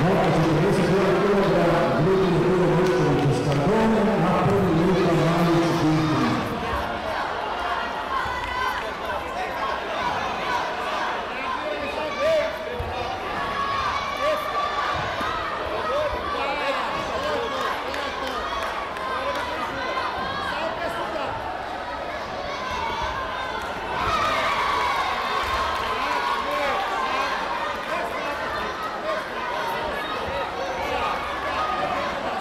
Hvala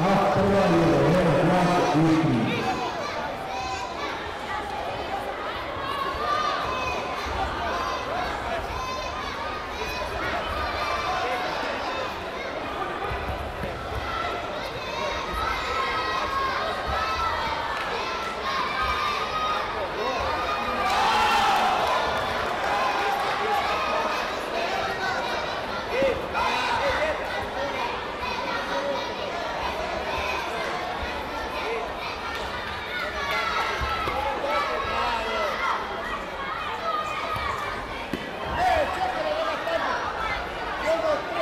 アフターバーディーをお願いします。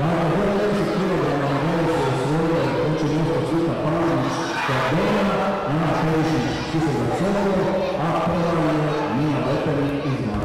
Slovenija, Ana Perišić, Kisega Celovo, a prva je Mija Veterin i a